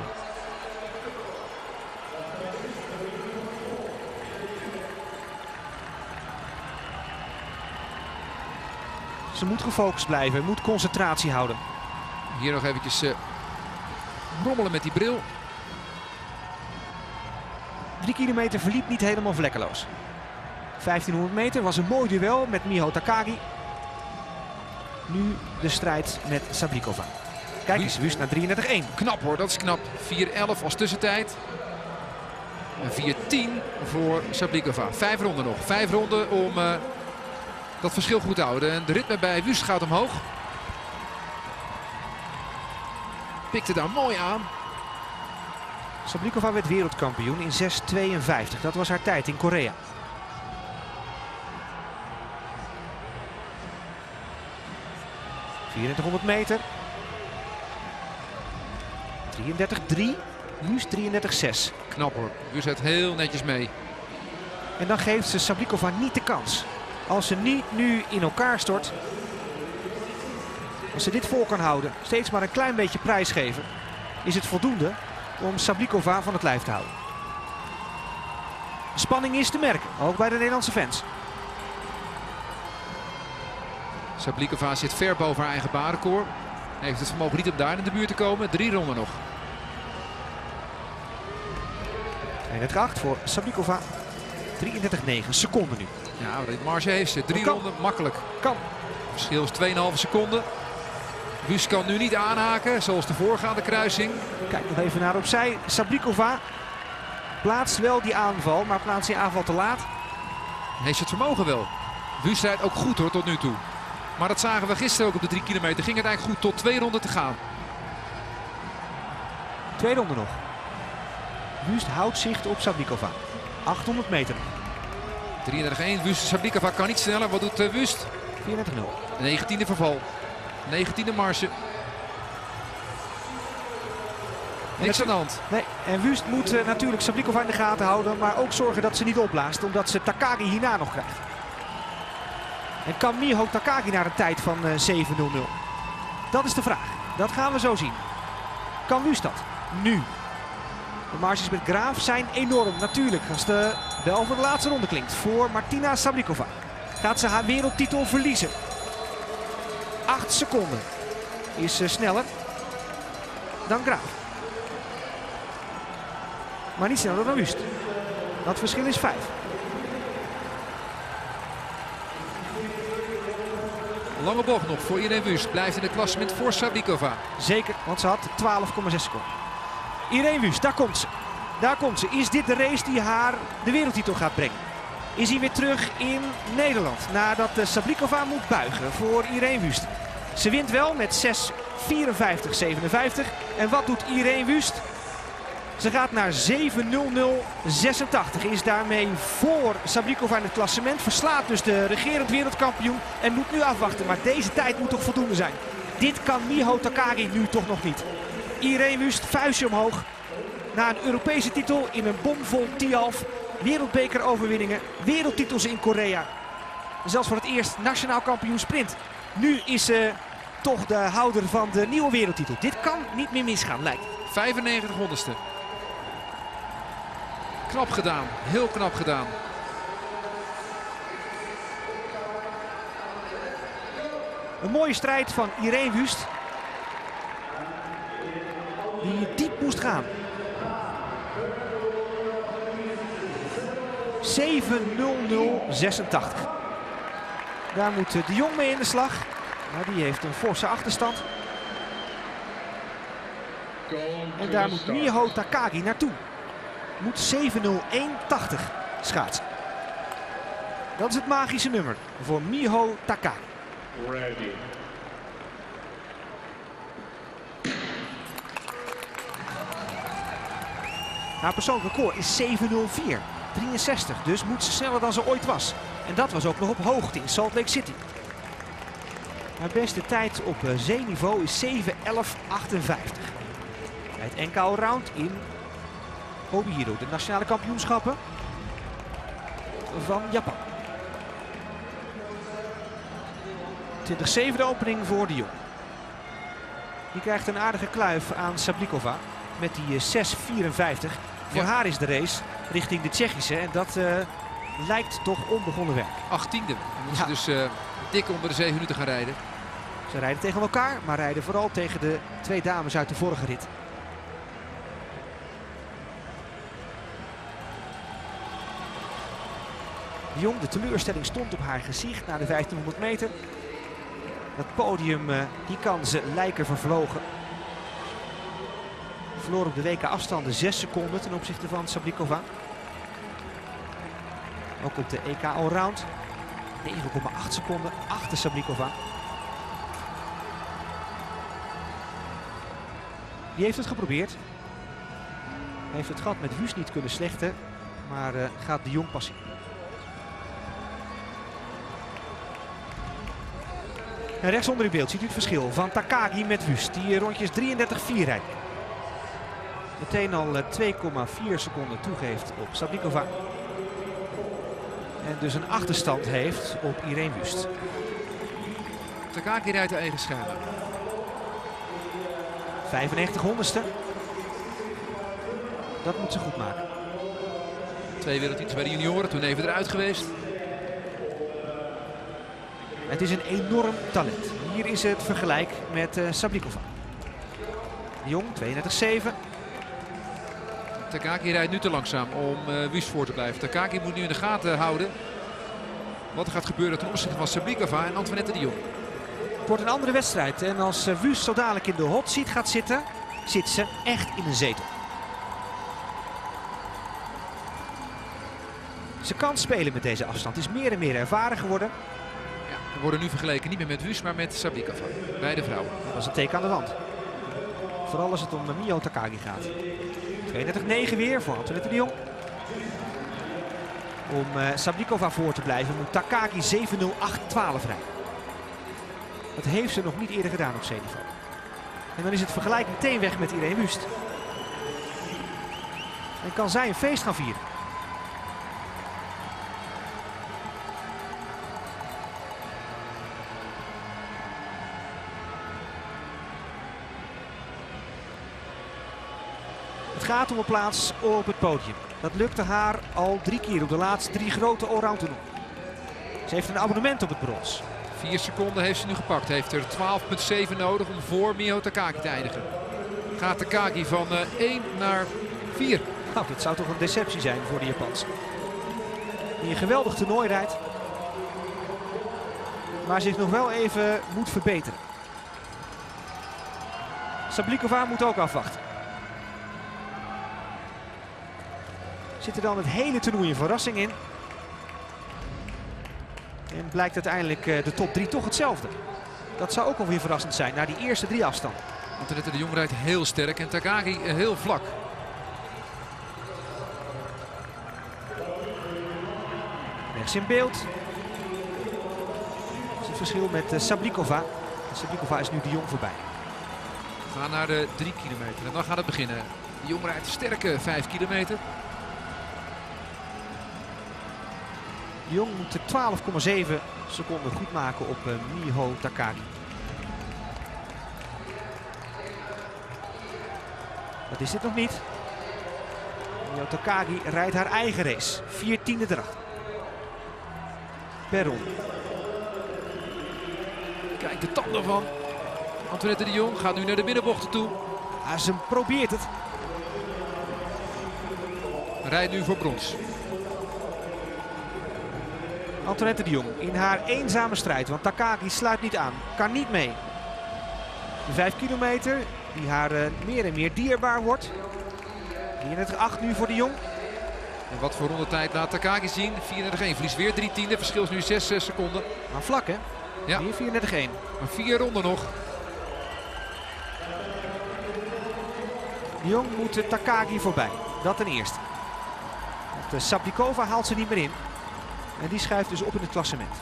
Ze moet gefocust blijven, moet concentratie houden. Hier nog eventjes uh, rommelen met die bril. 3 kilometer verliep niet helemaal vlekkeloos. 1500 meter was een mooi duel met Miho Takagi. Nu de strijd met Sablikova. Kijk eens, Wust naar 33-1. Knap hoor, dat is knap. 4-11 als tussentijd. En 4-10 voor Sablikova. Vijf ronden nog. Vijf ronden om uh, dat verschil goed te houden. En de ritme bij Wust gaat omhoog. Pikte daar mooi aan. Sablikova werd wereldkampioen in 6.52. Dat was haar tijd in Korea. ...3400 meter. 33-3. Wust 33-6. Knap hoor. Wust het heel netjes mee. En dan geeft ze Sablikova niet de kans. Als ze niet nu in elkaar stort. Als ze dit vol kan houden. Steeds maar een klein beetje prijs geven. Is het voldoende om Sablikova van het lijf te houden. Spanning is te merken. Ook bij de Nederlandse fans. Sablikova zit ver boven haar eigen baanrecord. Heeft het vermogen niet om daar in de buurt te komen. Drie ronden nog. 31-8 voor Sablikova. 33-9 seconden nu. Ja, de marge heeft ze. Drie ronden makkelijk. Kan. Verschil is 2,5 seconden. Wust kan nu niet aanhaken, zoals de voorgaande kruising. Kijk nog even naar opzij. Sablikova plaatst wel die aanval, maar plaatst die aanval te laat. Heeft het vermogen wel. Wust rijdt ook goed hoor tot nu toe. Maar dat zagen we gisteren ook op de 3 kilometer. Ging het eigenlijk goed tot twee ronden te gaan. Twee ronden nog. Wust houdt zicht op Sablikova. 800 meter. 33-1. Wust Sablikova kan niet sneller. Wat doet Wust? 34-0. 19e verval. 19e marge. Niks aan de hand. Nee, en Wust moet uh, natuurlijk Sablikova in de gaten houden. Maar ook zorgen dat ze niet opblaast. Omdat ze Takagi hierna nog krijgt. En kan Miho Takagi naar een tijd van uh, 7-0-0? Dat is de vraag. Dat gaan we zo zien. Kan Wust dat? Nu. De marges met Graaf zijn enorm. Natuurlijk als de bel voor de laatste ronde klinkt. Voor Martina Sablikova. Gaat ze haar wereldtitel verliezen. 8 seconden. Is uh, sneller dan Graaf. Maar niet sneller dan Wust. Dat verschil is 5. Lange bocht nog voor Irene Wust. Blijft in het klassement voor Sablikova. Zeker, want ze had 12,6 seconden. Irene Wust, daar komt ze. Daar komt ze. Is dit de race die haar de wereldtitel gaat brengen? Is hij weer terug in Nederland. Nadat de Sablikova moet buigen voor Irene Wust. Ze wint wel met 6-54-57. En wat doet Irene Wust? Ze gaat naar 7-0-0-86. Is daarmee voor Sablikova in het klassement. Verslaat dus de regerend wereldkampioen. En moet nu afwachten. Maar deze tijd moet toch voldoende zijn. Dit kan Miho Takagi nu toch nog niet. Irene Wust, vuistje omhoog. Na een Europese titel in een bomvol Tialf. Wereldbekeroverwinningen. Wereldtitels in Korea. Zelfs voor het eerst nationaal kampioen sprint. Nu is ze toch de houder van de nieuwe wereldtitel. Dit kan niet meer misgaan, lijkt 95 honderdste. Knap gedaan. Heel knap gedaan. Een mooie strijd van Irene Wust. Die diep moest gaan. 7.00.86. Daar moet de Jong mee in de slag. Maar die heeft een forse achterstand. En daar moet Miho Takagi naartoe. Moet 7.01.80 schaatsen. Dat is het magische nummer voor Miho Takagi. Ready. Haar persoonlijk record is 7.04. 63, dus moet ze sneller dan ze ooit was. En dat was ook nog op hoogte in Salt Lake City. Haar beste tijd op eh, zeeniveau is 7.11.58. Bij het NK Allround in Hobihiro, de nationale kampioenschappen van Japan. 20-7 de opening voor de Jong. Die krijgt een aardige kluif aan Sablikova met die eh, 6.54. Voor Ja. haar is de race richting de Tsjechische en dat eh, lijkt toch onbegonnen werk. Achttiende. Dan moet Ja. ze dus eh, dik onder de zeven minuten gaan rijden. Ze rijden tegen elkaar, maar rijden vooral tegen de twee dames uit de vorige rit. De Jong, de teleurstelling stond op haar gezicht na de 1500 meter. Dat podium, eh, die kan ze lijken vervlogen. Verloor op de WK afstanden 6 seconden ten opzichte van Sablikova. Ook op de EK Allround 9,8 seconden achter Sablikova. Die heeft het geprobeerd. Heeft het gat met Wus niet kunnen slechten. Maar eh, gaat de Jong passeren. En rechts onder in beeld ziet u het verschil van Takagi met Wust. Die eh, rondjes 33-4 rijdt. Meteen al eh, 2,4 seconden toegeeft op Sablikova. En dus een achterstand heeft op Irene Wust. Takaki rijdt de eigen schijven. 95 honderdste. Dat moet ze goed maken. Twee wereldtitels bij de junioren, toen even eruit geweest. Het is een enorm talent. Hier is het vergelijk met eh Sablikova. Jong, 32-7. Takaki rijdt nu te langzaam om eh Wust voor te blijven. Takaki moet nu in de gaten houden wat er gaat gebeuren ten opzichte van Sablikova en Antoinette de Jong. Het wordt een andere wedstrijd. En als eh, Wust zo dadelijk in de hot seat gaat zitten, zit ze echt in een zetel. Ze kan spelen met deze afstand. Is meer en meer ervaren geworden. Ja, we worden nu vergeleken niet meer met Wust, maar met Sablikova. Beide vrouwen. Dat is een teken aan de wand. Vooral als het om eh, Mio Takagi gaat. 32-9 weer voor Antoinette de Jong. Om eh, Sablikova voor te blijven moet Takagi 7-0-8-12 rijden. Dat heeft ze nog niet eerder gedaan op zeeniveau. En dan is het vergelijk meteen weg met Irene Wust. En kan zij een feest gaan vieren. Het gaat om een plaats op het podium. Dat lukte haar al drie keer op de laatste drie grote allround toernooien. Ze heeft een abonnement op het brons. Vier seconden heeft ze nu gepakt. Heeft er 12,7 nodig om voor Miho Takaki te eindigen. Gaat Takaki van eh 1 naar 4. Nou, dat zou toch een deceptie zijn voor de Japanse. Die een geweldig toernooi rijdt. Maar zich nog wel even moet verbeteren. Sablikova moet ook afwachten. Zit er dan het hele toernooi een verrassing in? En blijkt uiteindelijk eh, de top 3 toch hetzelfde. Dat zou ook alweer verrassend zijn na die eerste drie afstanden. Antoinette de Jong rijdt heel sterk en Takagi heel vlak. Rechts in beeld. Dat is het verschil met eh, Sablikova. Sablikova is nu de Jong voorbij. We gaan naar de 3 kilometer en dan gaat het beginnen. De Jong rijdt sterke 5 kilometer. Jong moet er 12,7 seconden goed maken op eh, Miho Takagi. Dat is dit nog niet. Miho Takagi rijdt haar eigen race. Vier tiende erachter. Perron. Kijk de tanden van Antoinette de Jong. Gaat nu naar de binnenbochten toe. Ah, ze probeert het. Rijdt nu voor brons. Antoinette de Jong in haar eenzame strijd. Want Takagi sluit niet aan. Kan niet mee. De 5 kilometer die haar uh, meer en meer dierbaar wordt. 34-8 nu voor de Jong. En wat voor rondetijd laat Takagi zien? 34-1. Verlies weer drie tiende. Verschil is nu 6 uh, seconden. Maar vlak hè? Ja. Hier 34-1. Maar vier ronden nog. De Jong moet Takagi voorbij. Dat ten eerste. Want Sablikova haalt ze niet meer in. En die schuift dus op in het klassement.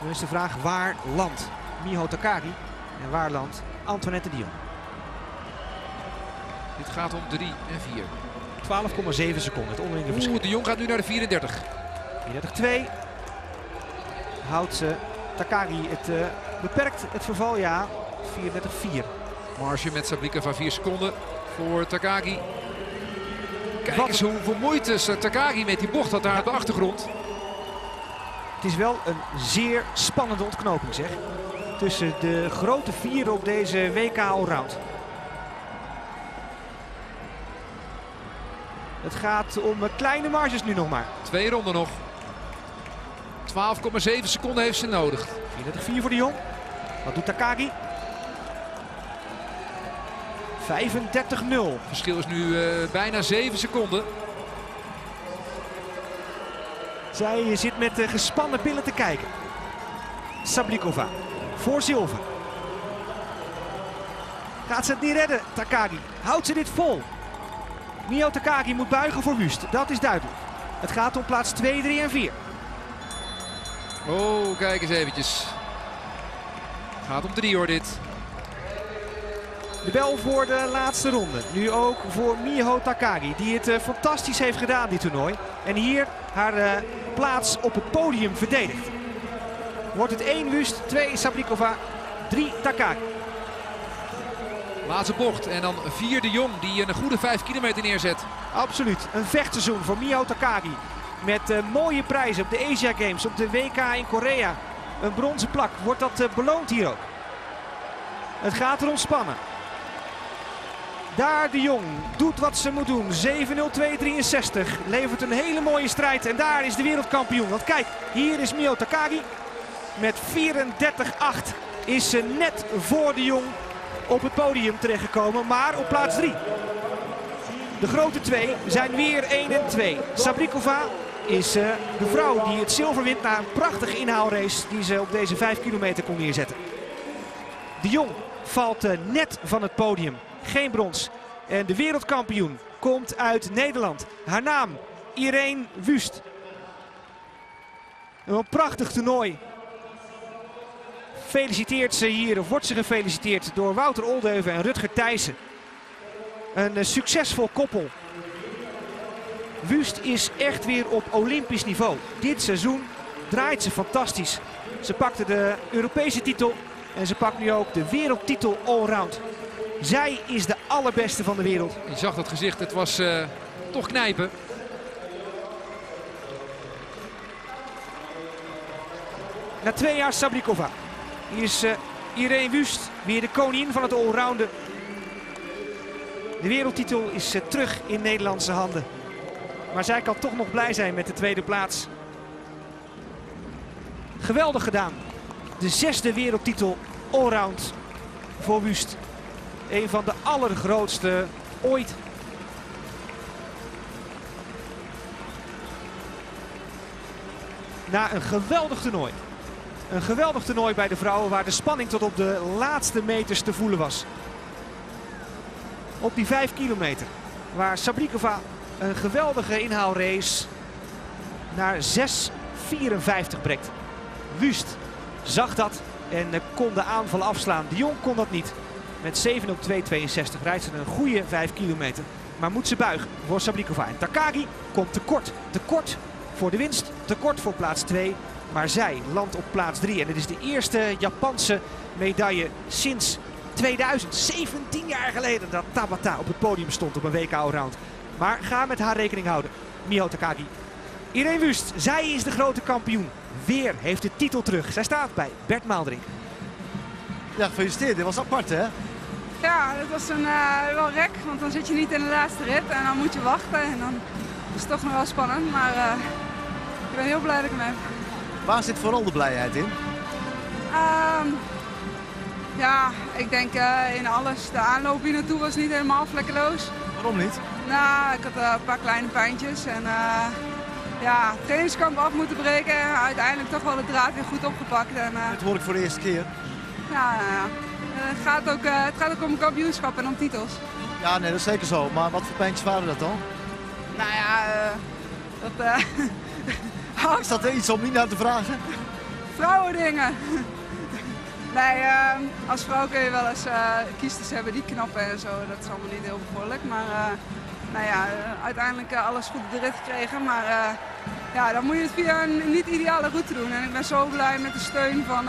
Dan is de vraag waar landt Miho Takagi en waar landt Antoinette de Jong. Dit gaat om 3 en 4. 12,7 seconden het onderlinge verschil. Oeh, de Jong gaat nu naar de 34. 34-2. Houdt ze Takagi het uh, beperkt het verval, ja. 34-4. Marge met Sablika van 4 seconden voor Takagi. Kijk Wat eens hoeveel moeite Takagi met die bocht had daar op de achtergrond. Het is wel een zeer spannende ontknoping zeg. Tussen de grote vier op deze WK Allround. Het gaat om kleine marges nu nog maar. Twee ronden nog. 12,7 seconden heeft ze nodig. 34-4 voor de Jong. Wat doet Takagi? 35-0. Verschil is nu uh, bijna 7 seconden. Zij zit met uh, gespannen billen te kijken. Sablikova voor zilver. Gaat ze het niet redden, Takagi? Houdt ze dit vol? Mio Takagi moet buigen voor Wust, dat is duidelijk. Het gaat om plaats 2, 3 en 4. Oh, kijk eens eventjes. Gaat om 3 hoor dit. De bel voor de laatste ronde. Nu ook voor Miho Takagi. Die het uh, fantastisch heeft gedaan dit toernooi. En hier haar uh, plaats op het podium verdedigt. Wordt het 1 Wust, 2 Sablikova, 3 Takagi. Laatste bocht en dan 4 de Jong die een goede 5 kilometer neerzet. Absoluut. Een vechtseizoen voor Miho Takagi. Met uh, mooie prijzen op de Asia Games, op de WK in Korea. Een bronzen plak. Wordt dat beloond hier ook? Het gaat erom spannen. Daar de Jong doet wat ze moet doen. 7-0-2-63. Levert een hele mooie strijd. En daar is de wereldkampioen. Want kijk, hier is Mio Takagi. Met 34-8 is ze net voor de Jong op het podium terechtgekomen. Maar op plaats 3. De grote twee zijn weer 1 en 2. Sabrikova is uh, de vrouw die het zilver wint na een prachtige inhaalrace die ze op deze 5 kilometer kon neerzetten. De Jong valt uh, net van het podium. Geen brons. En de wereldkampioen komt uit Nederland. Haar naam Irene Wust. Een prachtig toernooi. Feliciteert ze hier, of wordt ze gefeliciteerd door Wouter Oldeuven en Rutger Thijssen. Een uh, succesvol koppel. Wust is echt weer op olympisch niveau. Dit seizoen draait ze fantastisch. Ze pakte de Europese titel en ze pakt nu ook de wereldtitel allround. Zij is de allerbeste van de wereld. Je zag dat gezicht, het was uh, toch knijpen. Na twee jaar Sablikova. Hier is uh, Irene Wust weer de koningin van het allrounden. De wereldtitel is uh, terug in Nederlandse handen. Maar zij kan toch nog blij zijn met de tweede plaats. Geweldig gedaan. De zesde wereldtitel allround voor Wust. Een van de allergrootste ooit. Na een geweldig toernooi. Een geweldig toernooi bij de vrouwen waar de spanning tot op de laatste meters te voelen was. Op die 5 kilometer waar Sabrikova een geweldige inhaalrace naar 6.54 brengt. Wust zag dat en kon de aanval afslaan. De Jong kon dat niet. Met 7 op 2,62 rijdt ze een goede 5 kilometer. Maar moet ze buigen voor Sablikova. En Takagi komt tekort. Tekort voor de winst. Tekort voor plaats 2. Maar zij landt op plaats 3. En het is de eerste Japanse medaille sinds 2000. 17 jaar geleden dat Tabata op het podium stond op een WK Allround. Maar ga met haar rekening houden. Miho Takagi. Irene Wust, zij is de grote kampioen. Weer heeft de titel terug. Zij staat bij Bert Maaldering. Ja, gefeliciteerd. Dit was apart, hè? Ja, dat was een, uh, wel rek, want dan zit je niet in de laatste rit en dan moet je wachten. En dan is het toch nog wel spannend, maar uh, Ik ben heel blij dat ik hem heb. Waar zit vooral de blijheid in? Ehm, ja, ik denk eh, in alles. De aanloop hier naartoe was niet helemaal vlekkeloos. Waarom niet? Nou, ik had eh, een paar kleine pijntjes en ja, trainingskamp af moeten breken. En uiteindelijk toch wel de draad weer goed opgepakt. En, Dat hoor ik voor de eerste keer. Ja, ja. Het, gaat ook, het gaat ook om kampioenschap en om titels. Ja, nee, dat is zeker zo. Maar wat voor pijntjes waren dat dan? Nou ja, dat... is dat iets om niet naar te vragen? Vrouwendingen. Nee, als vrouw kun je wel eens kiesters hebben die knappen en zo. Dat is allemaal niet heel bevorderlijk. Maar nou ja, uiteindelijk alles goed op de rit gekregen. Maar ja, dan moet je het via een niet ideale route doen. En ik ben zo blij met de steun van,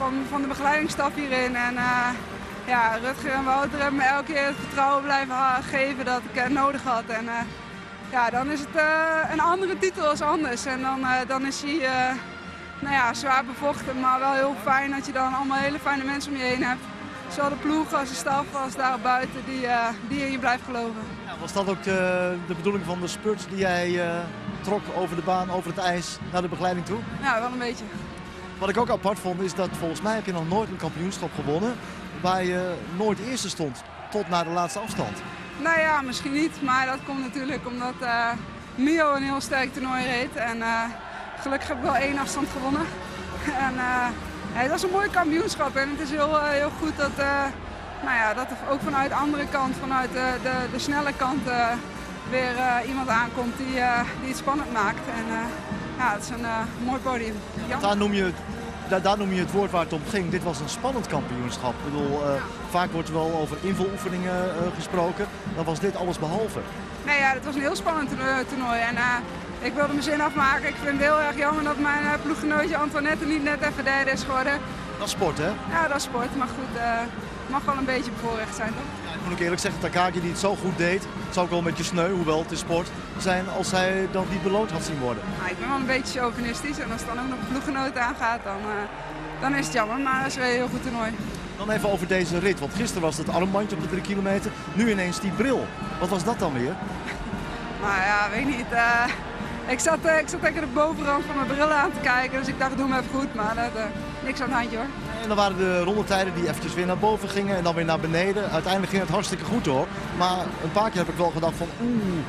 van, van de begeleidingsstaf hierin. En ja, Rutger en Wouter hebben me elke keer het vertrouwen blijven geven dat ik nodig had. En ja, dan is het een andere titel als anders. En dan, dan is hij nou ja, zwaar bevochten, maar wel heel fijn dat je dan allemaal hele fijne mensen om je heen hebt. Zowel de ploeg als de staf als daar buiten die, uh, die in je blijft geloven. Ja, was dat ook de, de, bedoeling van de spurt die jij uh, trok over de baan, over het ijs, naar de begeleiding toe? Ja, wel een beetje. Wat ik ook apart vond is dat volgens mij heb je nog nooit een kampioenschap gewonnen waar je nooit eerste stond tot naar de laatste afstand. Nou ja, misschien niet, maar dat komt natuurlijk omdat uh, Mio een heel sterk toernooi reed. En, Gelukkig heb ik wel één afstand gewonnen. en uh, het was een mooi kampioenschap en het is heel, heel goed dat, nou ja, dat er ook vanuit de andere kant, vanuit de, de, de snelle kant, weer iemand aankomt die, die het spannend maakt. En ja, het is een mooi podium. Daar noem, je, daar, daar, noem je het woord waar het om ging. Dit was een spannend kampioenschap. Ik bedoel, ja. Vaak wordt er wel over invuloefeningen gesproken. Dan was dit alles behalve. Nee, ja, het was een heel spannend toernooi. En, ik wilde mijn zin afmaken. Ik vind het heel erg jammer dat mijn ploeggenootje Antoinette niet net even derde is geworden. Dat is sport, hè? Ja, dat is sport. Maar goed, uh, mag wel een beetje bevoorrecht zijn, toch? Ik moet ook eerlijk zeggen, Takagi die het zo goed deed, het zou ook wel een beetje sneu, hoewel het is sport, zijn als hij dan niet beloond had zien worden. Nou, ik ben wel een beetje chauvinistisch en als het dan ook nog een ploeggenoot aangaat, dan, uh, dan is het jammer. Maar dat is weer een heel goed toernooi. Dan even over deze rit, want gisteren was het armbandje op de 3 kilometer, nu ineens die bril. Wat was dat dan weer? Nou ja, weet niet. Ik zat, uh, ik zat tegen de bovenrand van mijn bril aan te kijken, dus ik dacht doe me even goed, maar dat, niks aan het handje hoor. En dan waren de rondetijden die eventjes weer naar boven gingen en dan weer naar beneden. Uiteindelijk ging het hartstikke goed hoor, maar een paar keer heb ik wel gedacht van oeh.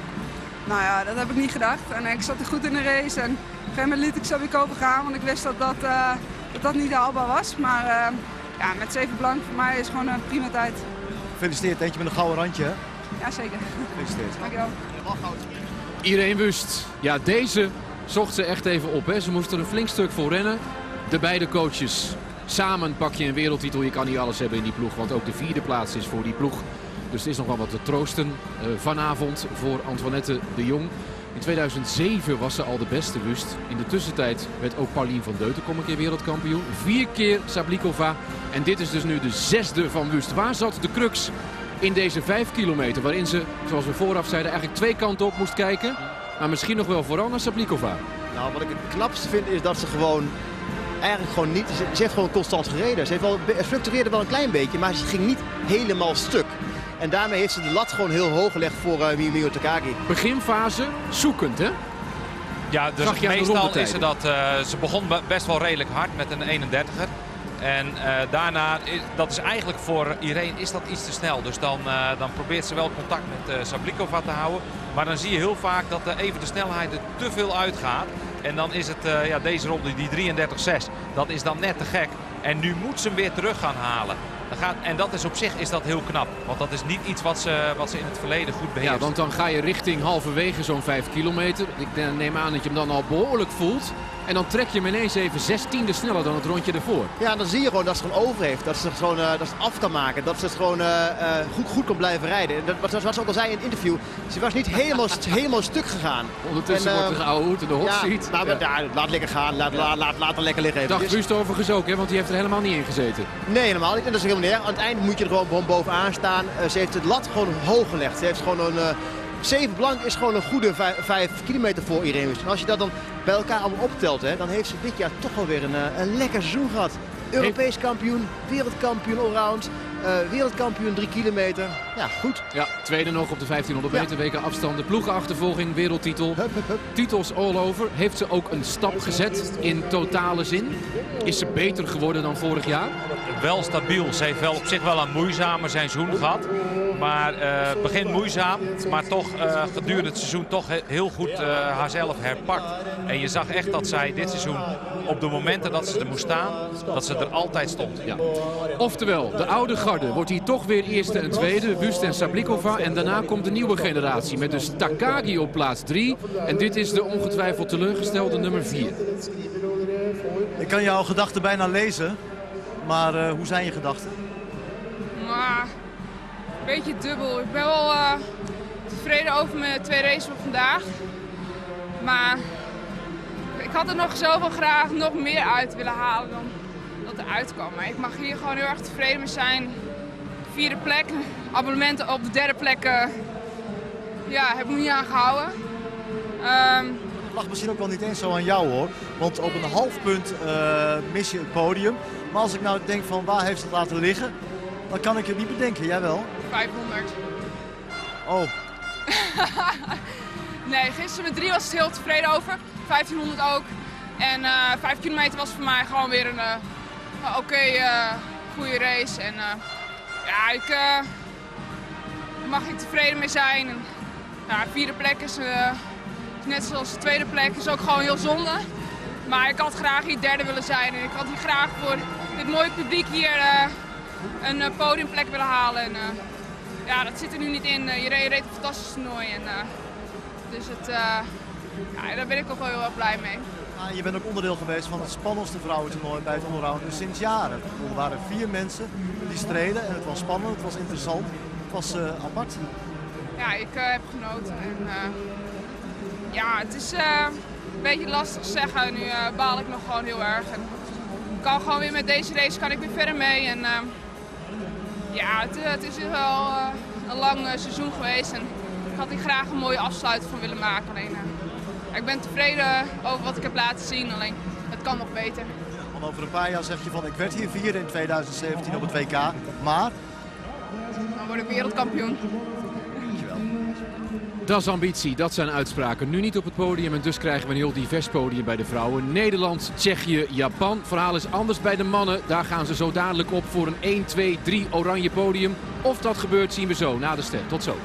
Nou ja, dat heb ik niet gedacht en ik zat er goed in de race en op een gegeven moment liet ik Sabikova gaan, want ik wist dat dat, uh, dat, dat niet haalbaar was. Maar ja, met 7 blank voor mij is gewoon een prima tijd. Gefeliciteerd, eentje met een gouden randje hè? Ja, zeker. Gefeliciteerd. Dankjewel. Irene Wust. Ja, deze zocht ze echt even op. Hè. Ze moest er een flink stuk voor rennen. De beide coaches. Samen pak je een wereldtitel. Je kan niet alles hebben in die ploeg. Want ook de vierde plaats is voor die ploeg. Dus het is nog wel wat te troosten uh, vanavond voor Antoinette de Jong. In 2007 was ze al de beste Wust. In de tussentijd werd ook Paulien van Deuten kom een keer wereldkampioen. Vier keer Sablikova. En dit is dus nu de zesde van Wust. Waar zat de crux in deze 5 kilometer. Waarin ze, zoals we vooraf zeiden, eigenlijk twee kanten op moest kijken. Maar misschien nog wel vooral naar Sablikova. Nou, wat ik het knapste vind is dat ze gewoon eigenlijk gewoon niet... Ze, ze heeft gewoon constant gereden. Ze heeft wel, fluctueerde wel een klein beetje, maar ze ging niet helemaal stuk. En daarmee heeft ze de lat gewoon heel hoog gelegd voor uh, Miyu Takagi. Beginfase zoekend, hè? Ja, dus meestal is ze dat... Uh, ze begon best wel redelijk hard met een 31er. En uh, daarna, dat is eigenlijk voor Irene is dat iets te snel. Dus dan, uh, dan probeert ze wel contact met uh, Sablikova te houden. Maar dan zie je heel vaak dat even de snelheid er te veel uitgaat. En dan is het ja, deze ronde, die 33-6, dat is dan net te gek. En nu moet ze hem weer terug gaan halen. Gaat, en dat is op zich is dat heel knap. Want dat is niet iets wat ze, wat ze in het verleden goed beheerst. Ja, want dan ga je richting halverwege zo'n 5 kilometer. Ik neem aan dat je hem dan al behoorlijk voelt. En dan trek je hem ineens even 16e sneller dan het rondje ervoor. Ja, dan zie je gewoon dat ze het gewoon over heeft. Dat ze het gewoon uh, dat ze het af kan maken. Dat ze het gewoon uh, uh, goed, goed kan blijven rijden. Dat, wat, wat ze ook al zei in het interview. Ze was niet helemaal, helemaal stuk gegaan. Ondertussen en, wordt er gehouden in de hot ja, seat. Nou, ja. ja. laat lekker gaan. Laat, laat, laat, er lekker liggen. Dacht Wust overigens ook, hè? want die heeft er helemaal niet in gezeten. Nee, helemaal niet. En dat is helemaal niet erg. Aan het eind moet je er gewoon bovenaan staan. ze heeft het lat gewoon hoog gelegd. Ze heeft gewoon een... 7 blank is gewoon een goede 5 kilometer voor Irene En als je dat dan bij elkaar allemaal optelt, hè, dan heeft ze dit jaar toch wel weer een, een lekker seizoen gehad. Europees kampioen, wereldkampioen allround. Wereldkampioen 3 kilometer. Ja, goed. Ja, tweede nog op de 1500 meter weken afstand. De ploegenachtervolging, wereldtitel. Titels all over. Heeft ze ook een stap gezet in totale zin? Is ze beter geworden dan vorig jaar? Wel stabiel. Ze heeft wel op zich wel een moeizamer seizoen gehad. Maar uh, begin moeizaam, maar toch uh, gedurende het seizoen toch heel goed uh, haarzelf herpakt. En je zag echt dat zij dit seizoen op de momenten dat ze er moest staan, dat ze er altijd stond. Ja. Oftewel, de oude garde wordt hier toch weer eerste en tweede, Wust en Sablikova. En daarna komt de nieuwe generatie met dus Takagi op plaats 3. En dit is de ongetwijfeld teleurgestelde nummer 4. Ik kan jouw gedachten bijna lezen, maar uh, hoe zijn je gedachten? Maar, een beetje dubbel. Ik ben wel uh, tevreden over mijn twee races van vandaag. Maar ik had er nog zoveel graag nog meer uit willen halen dan dat er uitkwam. Maar ik mag hier gewoon heel erg tevreden mee zijn. Vierde plek, abonnementen op de derde plek uh, ja, heb ik me niet aangehouden. Um, het lag misschien ook wel niet eens zo aan jou hoor. Want op een half punt uh, mis je het podium. Maar als ik nou denk van waar heeft het laten liggen, dan kan ik het niet bedenken. Jij wel? 500. Oh. nee, gisteren met drie was het heel tevreden over. 1500 ook. En uh, 5 kilometer was voor mij gewoon weer een uh, oké, okay, uh, goede race. En ja, ik mag hier tevreden mee zijn. Ja, vierde plek is net zoals de tweede plek, is ook gewoon heel zonde. Maar ik had graag hier derde willen zijn. En ik had hier graag voor dit mooie publiek hier een podiumplek willen halen. En, ja, dat zit er nu niet in. je reed, een fantastisch toernooi. En, dus het, ja, daar ben ik ook wel heel erg blij mee. Ja, je bent ook onderdeel geweest van het spannendste vrouwentoernooi bij het allround sinds jaren. Er waren vier mensen die streden en het was spannend, het was interessant, het was uh, apart. Ja, ik uh, heb genoten. En, uh, ja, het is een beetje lastig zeggen. Nu baal ik nog gewoon heel erg. En ik kan gewoon weer met deze race kan ik weer verder mee. En, ja, het, het, is wel een lang seizoen geweest. En ik had hier graag een mooie afsluiting van willen maken. Alleen, ik ben tevreden over wat ik heb laten zien, alleen het kan nog beter. Ja, over een paar jaar zeg je van ik werd hier vierde in 2017 op het WK, maar... Dan word ik wereldkampioen. Dankjewel. Dat is ambitie, dat zijn uitspraken. Nu niet op het podium en dus krijgen we een heel divers podium bij de vrouwen. Nederland, Tsjechië, Japan. Het verhaal is anders bij de mannen. Daar gaan ze zo dadelijk op voor een 1, 2, 3 oranje podium. Of dat gebeurt zien we zo na de ster. Tot zo.